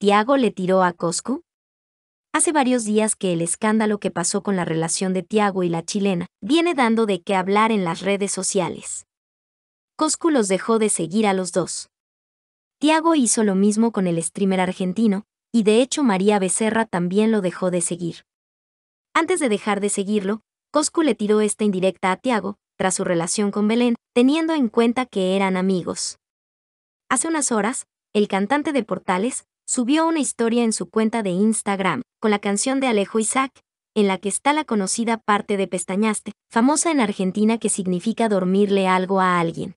¿Tiago le tiró a Coscu? Hace varios días que el escándalo que pasó con la relación de Tiago y la chilena viene dando de qué hablar en las redes sociales. Coscu los dejó de seguir a los dos. Tiago hizo lo mismo con el streamer argentino, y de hecho María Becerra también lo dejó de seguir. Antes de dejar de seguirlo, Coscu le tiró esta indirecta a Tiago, tras su relación con Belén, teniendo en cuenta que eran amigos. Hace unas horas, el cantante de Portales subió una historia en su cuenta de Instagram, con la canción de Alejo Isaac, en la que está la conocida parte de Pestañaste, famosa en Argentina que significa dormirle algo a alguien.